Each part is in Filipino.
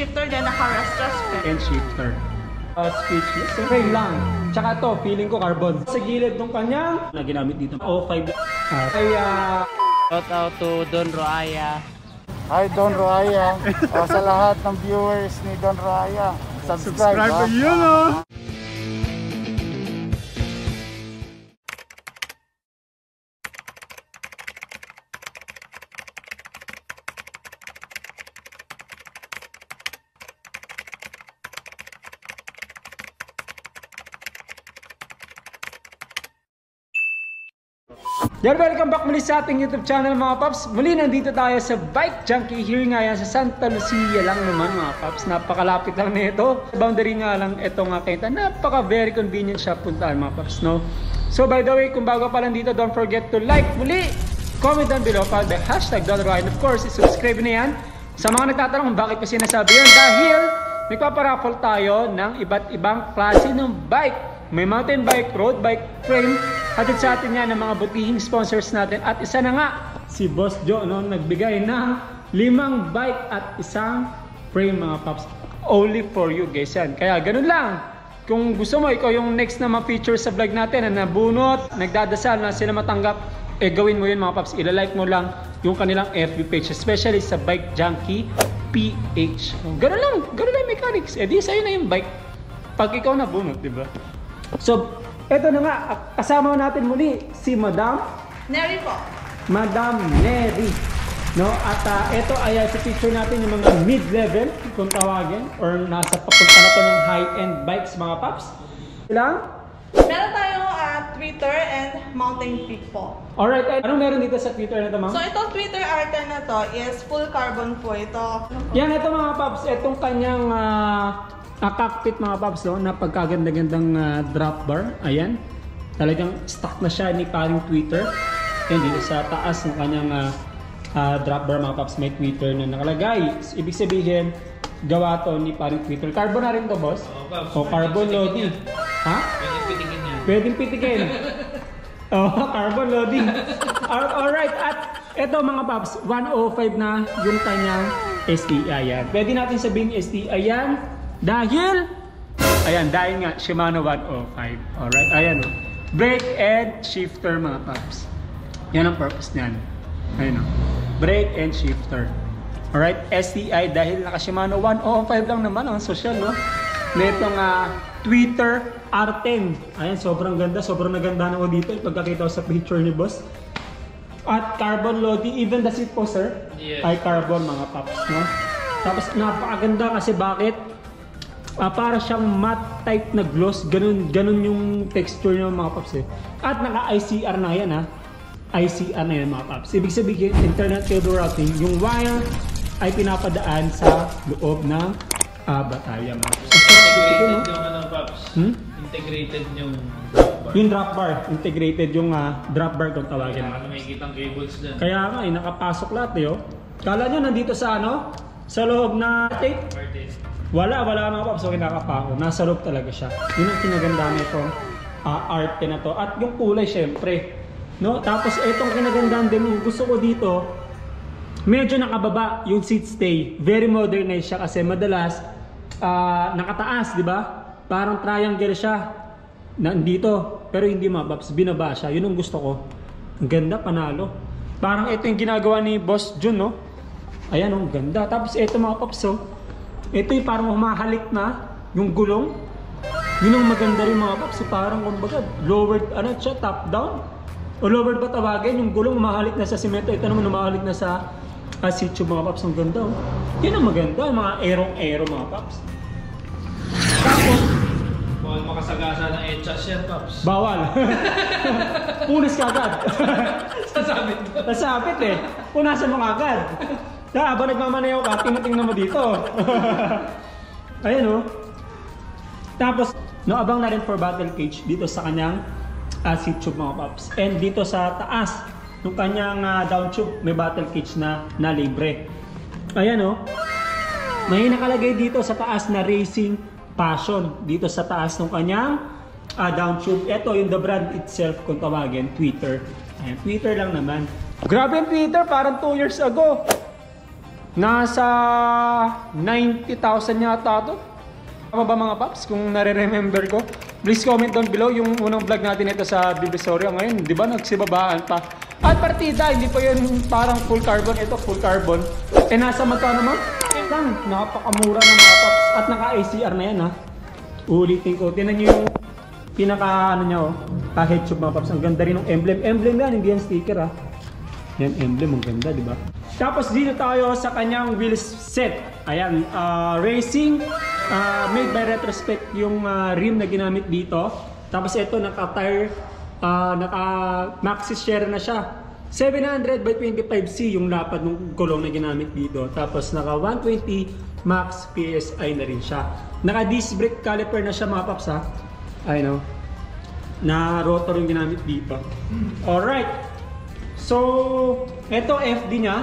shifter, then naka-rest and shifter. Uh, speechless. Okay lang. Tsaka to, feeling ko carbon. Sa gilid ng kanyang na ginamit dito. O5. Uh, kaya Shout out to Don Roaya. Hi Don Roaya. o, sa lahat ng viewers ni Don Roaya. Subscribe, subscribe ha? to yun oh. Yan, welcome back muli sa ating YouTube channel mga Paps. Muli nandito tayo sa Bike Junkie here nga yan sa Santa Lucia lang naman mga Paps. Napakalapit lang nito. Boundary nga lang ito nga kita. Napaka very convenient siya puntahan mga Paps, no? So by the way, kung bago pa lang dito, don't forget to like muli, comment down below, follow the hashtag Dollar and of course, subscribe na yan. Sa mga nagtatanong kung bakit ko sinasabi yun, dahil nagpaparaffle tayo ng iba't ibang klase ng bike may mountain bike, road bike, frame. Hatid sa atin yan ng mga butihing sponsors natin. At isa na nga, si Boss Joe no, nagbigay ng limang bike at isang frame mga paps. Only for you guys yan. Kaya ganun lang. Kung gusto mo, ikaw yung next na ma-feature sa vlog natin na nabunot, nagdadasal na sila matanggap, eh gawin mo yun mga paps. Ilalike mo lang yung kanilang FB page, especially sa Bike Junkie PH. Ganun lang, ganun lang mechanics. Eh di sa'yo na yung bike. Pag ikaw nabunot, di ba? So, eto na nga, kasama natin muli si Madam, Neri po. Madam Neri. No? At uh, ito ay uh, picture natin yung mga mid-level kung tawagin or nasa papunta na to ng high-end bikes mga paps. Ilang? Meron tayong ah, Twitter and Mountain Peak po. Alright, eh, anong meron dito sa Twitter na to ma'am? So itong Twitter arte na to is full carbon po ito. Yan, ito mga paps, itong kanyang ah, cockpit mga paps, no? napagkaganda-gandang ah, drop bar. Ayan. Talagang stock na siya ni paring Twitter. Yan, dito sa taas ng kanyang ah, ah, drop bar mga paps, may Twitter na nakalagay. Ibig sabihin, gawa to ni paring Twitter. Carbon na rin to, boss? O, carbon loading. Ha? Pwede pitikin yan. Pwedeng pitikin. oh, carbon loading. Al- Alright, at ito mga paps, 105 na yung kanyang STI yan. Pwede natin sabihin STI yan dahil, ayan, dahil nga Shimano 105. Alright, ayan o. Brake and shifter mga paps. Yan ang purpose niyan. Ayan o. Brake and shifter. Alright, STI dahil naka Shimano 105 lang naman ang social, no? Netong uh, Twitter R10. Ayan, sobrang ganda. Sobrang naganda na ako dito. Pagkakita ko sa picture ni boss. At carbon loading, even the seat po, sir, Yes. ay carbon mga paps, no? Tapos napakaganda kasi bakit? Ah, para siyang matte type na gloss, ganun, ganun yung texture niya mga paps eh. At naka-ICR na yan ha. ICR na yan mga paps. Ibig sabihin, internet cable routing, yung wire ay pinapadaan sa loob ng ah, batarya mga paps. Integrated yung ano, Paps. Hmm? Integrated yung Yung drop bar, integrated yung ah, drop bar kung tawagin. Kaya may kitang cables dyan. Kaya nga, eh, nakapasok lahat eh. Oh. Kala nyo nandito sa ano? Sa loob na tape? Martin. Wala, wala mga paps. So, kinakapako. Nasa loob talaga siya. Yun ang kinaganda nito uh, arte na to. At yung kulay, syempre. No? Tapos, itong kinagandaan din, yung gusto ko dito, medyo nakababa yung seat stay. Very modernized siya kasi madalas ah, nakataas, di ba? Parang triangle siya. Nandito. Pero hindi mga paps, binaba siya. Yun ang gusto ko. Ang ganda, panalo. Parang ito yung ginagawa ni Boss Jun, no? Ayan, oh, ang ganda. Tapos ito mga paps, oh. Ito yung parang humahalik na yung gulong. Yun ang maganda rin mga paps. Parang kumbaga, lowered, ano siya, top down. O lowered ba tawagin? Yung gulong humahalik na sa simento. Ito naman humahalik na sa uh, sitio mga paps. Ang ganda. Oh. Yun ang maganda. Mga aero-aero mga paps. Tapos, Bawal makasagasa ng etchas yan, Paps. bawal. Punas ka agad. Sasabit ko. Nasapit eh. Punasan mo agad. Kaya habang nagmamaneho ka, tingnan mo dito. Ayan oh. Tapos, no, abang na rin for battle cage dito sa kanyang uh, seat tube mga paps. And dito sa taas, ng kanyang ah, down tube, may battle cage na, na libre. Ayan oh. May nakalagay dito sa taas na Racing Passion. Dito sa taas ng kanyang ah, down tube. Ito yung the brand itself kung tawagin, Twitter. Ayan, Twitter lang naman. Grabe yung Twitter, parang 2 years ago. Nasa 90,000 yata to. Tama ba mga paps? Kung nare-remember ko. Please comment down below yung unang vlog natin ito sa Divisoria. Ngayon, di ba nagsibabaan pa? At partida, hindi pa yun parang full carbon. Ito, full carbon. Eh, nasa magkano mo? Lang, napakamura ng mga paps. At naka-ACR na yan ha. Ulitin ko. Tinan nyo yung pinaka ano niya oh. Tube mga paps. Ang ganda rin ng emblem. Emblem yan, hindi yan sticker ha. Yan, emblem. Ang ganda, di ba? Tapos dito tayo sa kanyang wheels set. Ayan, ah, racing. ah, made by Retrospect yung ah, rim na ginamit dito. Tapos ito, naka-tire, ah, naka-maxi share na siya. 700 by 25C yung lapad ng kulong na ginamit dito. Tapos naka 120 max PSI na rin siya. Naka disc brake caliper na siya mga paps ha. I know. Na rotor yung ginamit dito. Alright. So, ito FD niya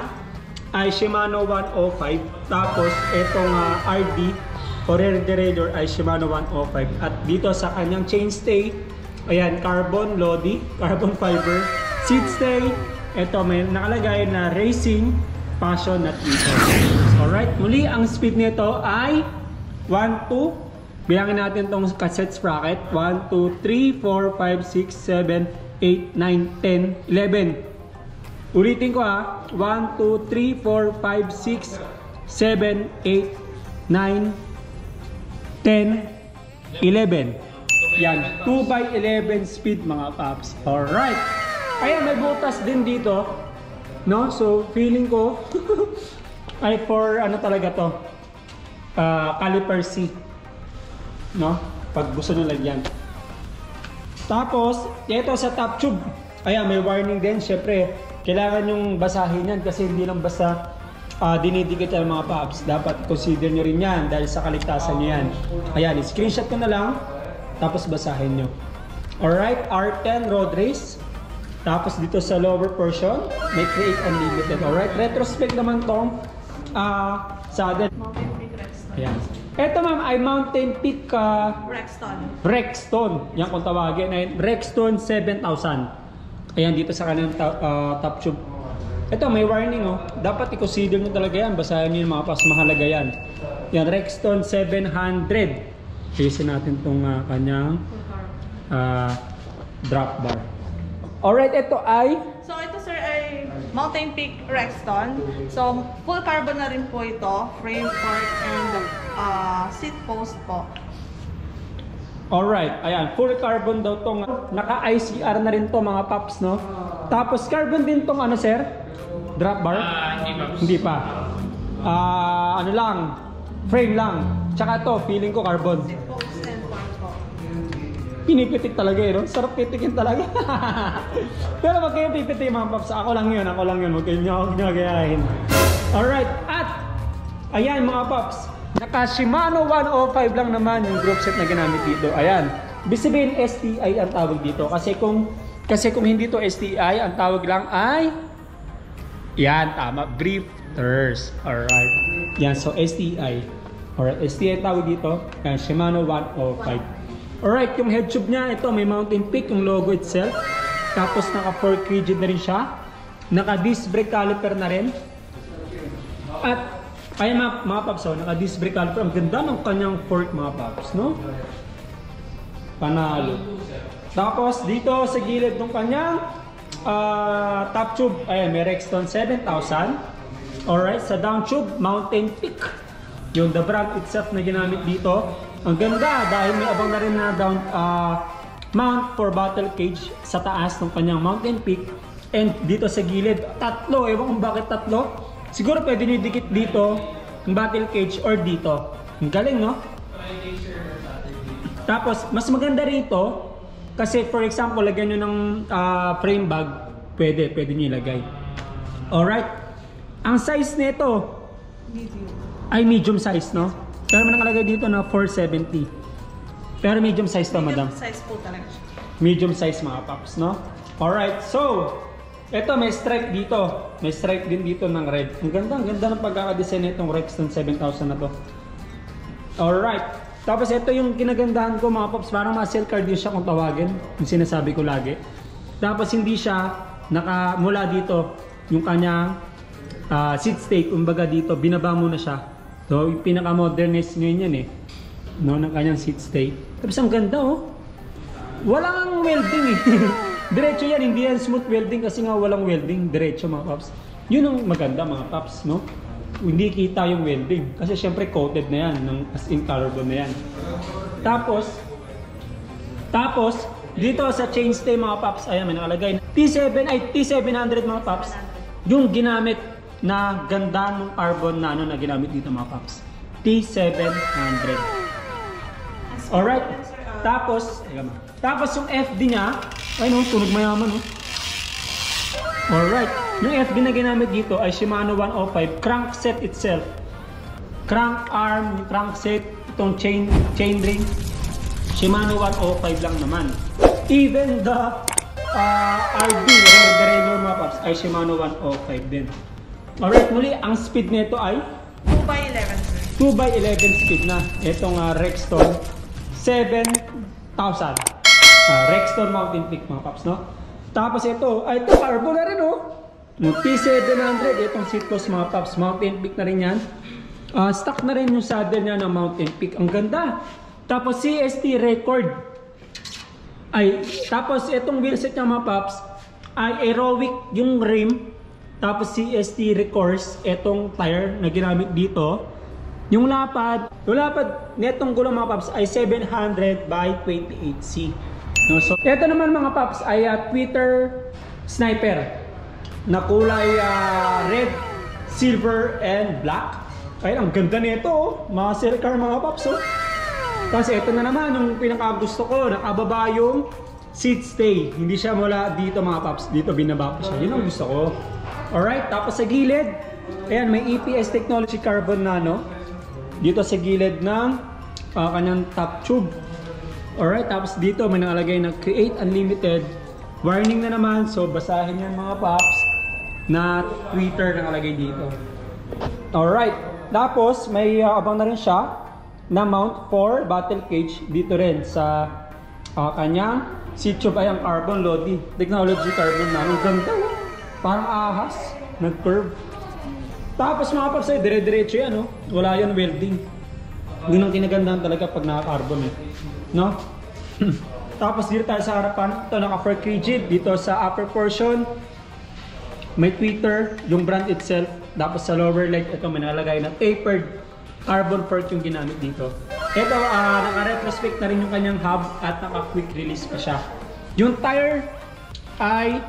ay Shimano 105. Tapos, itong uh, RD o rear derailleur ay Shimano 105. At dito sa kanyang chainstay, ayan, carbon Lodi, carbon fiber, seat stay. Ito may nakalagay na racing, passion at ito. Alright, muli ang speed nito ay 1, 2, bilangin natin tong cassette sprocket. 1, 2, 3, 4, 5, 6, 7, 8, 9, 10, 11. Ulitin ko ha. 1, 2, 3, 4, 5, 6, 7, 8, 9, 10, 11. Yan. 2 by 11 speed mga paps. Alright. Ayan, may butas din dito. No? So, feeling ko ay for ano talaga to. Ah, caliper C. No? Pag gusto nyo lagyan. Tapos, ito sa top tube. Ayan, may warning din. Siyempre, kailangan yung basahin yan kasi hindi lang basta ah, dinidikit yan mga paps. Dapat consider nyo rin yan dahil sa kaligtasan nyo yan. Ayan, screenshot ko na lang. Tapos basahin nyo. Alright, R10 road race. Tapos dito sa lower portion, may create unlimited. Alright, retrospect naman tong ah saddle. Mountain Peak Rexton. Ayan. Ito ma'am ay Mountain Peak ah, Rexton. Rexton. Yan kung tawagin. Ay, Rexton 7000. Ayan dito sa kanilang ta- ah, top tube. Ito may warning oh. Dapat i-consider nyo talaga yan. Basahin nyo yung mga pas mahalaga yan. Yan Rexton 700. Ayusin natin tong ah, kanyang ah, drop bar. Alright, ito ay So ito sir ay Mountain Peak Rexton. So full carbon na rin po ito. Frame, fork, and uh, seat post po. Alright, ayan, full carbon daw tong naka-ICR na rin to mga paps, no? Tapos carbon din tong ano, sir? Drop bar? Ah, hindi paps. Hindi pa. Ah, ano lang, frame lang. Tsaka to, feeling ko carbon. Pinipitik talaga eh, no? Sarap pitikin talaga. Pero wag kayong pipitik mga paps. Ako lang yun, ako lang yun. Huwag kayong huwag nyo gayahin. Alright, at ayan mga paps. Naka Shimano 105 lang naman yung group set na ginamit dito. Ayan. Ibig STI ang tawag dito. Kasi kung kasi kung hindi to STI, ang tawag lang ay yan, tama. Briefers. Alright. Yan, so STI. Alright, STI tawag dito. Yan, Shimano 105. Alright, yung head tube niya, ito may mountain peak, yung logo itself. Tapos naka fork rigid na rin siya. Naka disc brake caliper na rin. At ay mga, mga paps, oh, naka disc brake caliper. Ang ganda ng kanyang fork mga paps, no? Panalo. Tapos dito sa gilid ng kanyang ah, top tube, ayan, may Rexton 7000. Alright, sa down tube, Mountain Peak. Yung the brand itself na ginamit dito. Ang ganda dahil may abang na rin na down ah, mount for battle cage sa taas ng kanyang Mountain Peak. And dito sa gilid, tatlo. Ewan kung bakit tatlo. Siguro pwede nyo dikit dito, yung battle cage or dito. Ang galing, no? Tapos, mas maganda rito, kasi for example, lagyan nyo ng ah, frame bag, pwede, pwede nyo ilagay. Alright. Ang size nito Medium. ay medium size, no? Pero may nakalagay dito na 470. Pero medium size to, madam. Medium size po talaga siya. Medium size mga paps, no? Alright, so, ito may stripe dito. May stripe din dito ng red. Ang ganda, ang ganda ng pagkakadesign nitong Rexton 7000 na to. Alright. Tapos ito yung kinagandahan ko mga pops, parang muscle card din siya kung tawagin. Yung sinasabi ko lagi. Tapos hindi siya naka mula dito yung kanyang ah, seat stay, kumbaga dito, binaba mo na siya. So, yung pinaka-modernize ngayon yan eh. No, ng kanyang seat stay. Tapos ang ganda oh. Walang welding eh. Diretso yan, hindi yan smooth welding kasi nga walang welding. Diretso mga paps. Yun ang maganda mga paps, no? Hindi kita yung welding. Kasi syempre coated na yan, ng, as in carbon na yan. Tapos, tapos, dito sa chainstay mga paps, ayan may nakalagay. T7 ay T700 mga paps. Yung ginamit na ganda ng carbon na ano na ginamit dito mga paps. T700. Alright. Tapos, tapos yung FD niya, ay no, tunog mayaman no. Alright. Yung FD na ginamit dito ay Shimano 105 crankset itself. Crank arm, crankset, itong chain chain ring. Shimano 105 lang naman. Even the uh, RD, the regular mga paps, ay Shimano 105 din. Alright, muli, ang speed nito ay 2 by 11 sir. 2 by 11 speed na. Itong uh, Rexton 7,000. Uh, Rexton Mountain Peak mga paps, no? Tapos ito, ay ito, carbon na rin, oh. Yung T700, itong seatpost mga paps, Mountain Peak na rin yan. Ah, stock na rin yung saddle niya ng Mountain Peak. Ang ganda. Tapos CST record. Ay, tapos itong wheelset niya mga paps, ay aerobic yung rim. Tapos CST records, itong tire na ginamit dito. Yung lapad, yung lapad netong gulong mga paps ay 700 by 28C. No, so, ito naman mga paps ay ah, Twitter sniper na kulay ah, red, silver, and black. Ay, ang ganda nito oh. Muscle car mga paps oh. Tapos ito na naman yung pinaka-gusto ko, nakababa yung seat stay. Hindi siya mula dito mga paps, dito binaba pa siya. Yun ang gusto ko. Alright, tapos sa gilid, ayan may EPS Technology Carbon Nano. Dito sa gilid ng ah, kanyang top tube. Alright, tapos dito may nakalagay na Create Unlimited. Warning na naman, so basahin yan mga paps na Twitter nakalagay dito. Alright, tapos may uh, abang na rin siya na mount for battle cage dito rin sa uh, kanyang tube ay ang carbon Lodi technology carbon na ang ganda parang ahas nag-curve tapos mga paps dire-diretso yan oh. wala yan welding yun ang kinagandahan talaga pag naka-carbon eh no? tapos dito tayo sa harapan ito naka fork rigid dito sa upper portion may tweeter, yung brand itself. Tapos sa lower leg, ito may nakalagay na tapered carbon fork yung ginamit dito. Ito, ah, naka-retrospect na rin yung kanyang hub at naka-quick release pa siya. Yung tire ay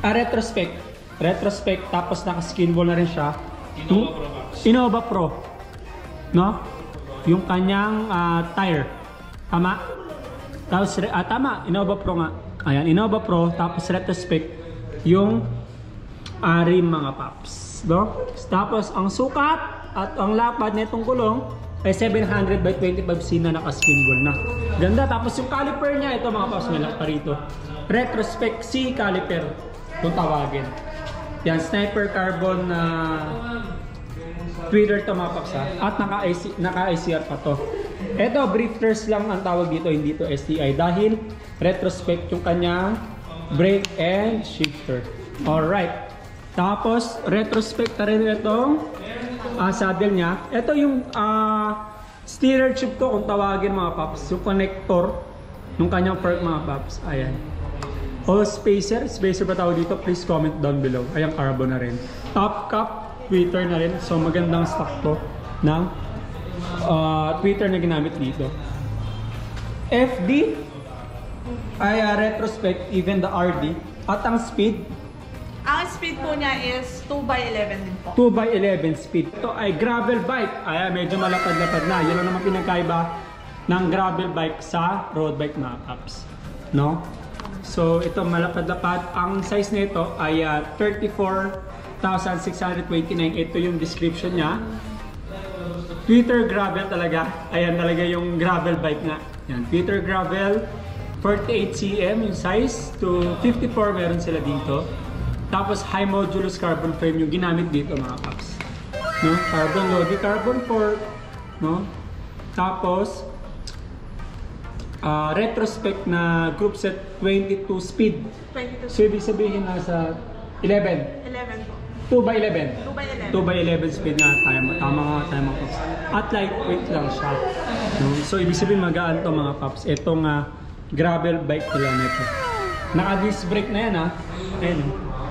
ah, retrospect. Retrospect, tapos naka-skin wall na rin siya. Innova Pro Max. Innova Pro. No? Yung kanyang ah, tire. Tama? Tapos, ah, tama, Innova Pro nga. Ayan, Innova Pro, tapos retrospect yung arim mga paps. No? Tapos, ang sukat at ang lapad nitong gulong ay 700 by 25C na naka-skin ball na. Ganda. Tapos yung caliper niya, ito mga paps, may pa rito. Retrospect C caliper, kung tawagin. Yan, sniper carbon na Twitter to mga paps. At naka-IC naka-ICR pa to. Ito, briefers lang ang tawag dito, hindi to STI. Dahil retrospect yung kanyang brake and shifter. Alright. Tapos, retrospect na rin itong ah, saddle niya. Ito yung ah, steerer tube to kung tawagin mga paps. Yung connector ng kanyang fork mga paps. Ayan. O spacer, spacer ba tawag dito? Please comment down below. Ayan, carbon na rin. Top cap, tweeter na rin. So magandang stock to ng ah, tweeter na ginamit dito. FD ay ah, retrospect, even the RD. At ang speed, Ang speed po niya is 2 by 11 din po. 2 by 11 speed. Ito ay gravel bike. Ay, medyo malapad-lapad na. Yun lang naman pinagkaiba ng gravel bike sa road bike paps. No? So, ito malapad-lapad. Ang size nito ay ah, 34,629. Ito yung description niya. Twitter gravel talaga. Ayan talaga yung gravel bike nga. Yan, Twitter gravel. 48 cm yung size to 54 meron sila dito. Tapos high modulus carbon frame yung ginamit dito mga paps. No? Carbon Lodi, carbon fork, no? Tapos ah, retrospect na group set 22 speed. 22 So ibig sabihin nasa 11. 11 po. 2 by 11. 2 by 11. 2 by 11 speed nga tayo. Tama nga mga paps. At lightweight lang siya. No? So, ibig sabihin magaan to mga paps. Ito nga, gravel bike nila nito. Naka-disc brake na yan ha. Ayun. oh.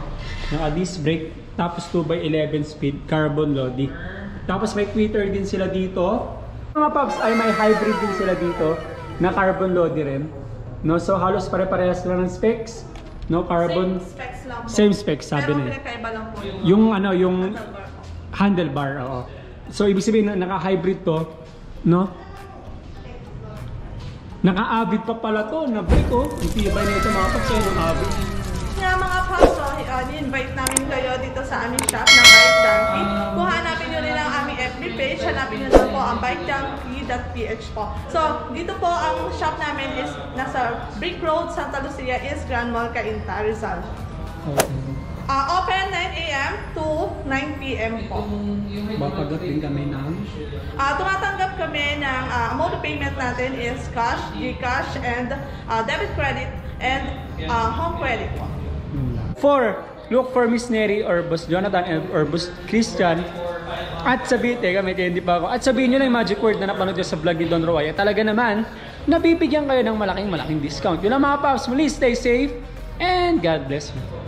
Naka-disc brake. Tapos 2 by 11 speed, carbon lodi. Tapos may tweeter din sila dito. Mga paps ay may hybrid din sila dito na carbon lodi rin. No, so halos pare-parehas lang ng specs. No, carbon Same specs lang po. Same specs, sabi Pero na eh. pinagkaiba lang po yung yung ano, yung handlebar handlebar, oo. So, ibig sabihin, na naka-hybrid to, no? Naka-avid pa pala to, na brake, oh. Ang tibay na ito, mga yung avid. Kaya mga uh, invite namin kayo dito sa aming shop na Bike Junkie. Kung hanapin nyo rin ang aming FB page, hanapin nyo lang po ang bikejunkie.ph po. So, dito po ang shop namin is nasa Brick Road, Santa Lucia, East Grand Mall, Cainta, Rizal. Uh, open 9 a.m. to 9 p.m. po. Mapagat din kami ng... Uh, tumatanggap kami ng uh, mode of payment natin is cash, Gcash, and uh, debit credit, and uh, home credit po. For, look for Miss Neri or Boss Jonathan or Boss Christian at sabihin, teka may candy pa ako, at sabihin nyo na yung magic word na napanood nyo sa vlog ni Don Roya, talaga naman, nabibigyan kayo ng malaking malaking discount. Yun ang mga paps, muli stay safe and God bless you.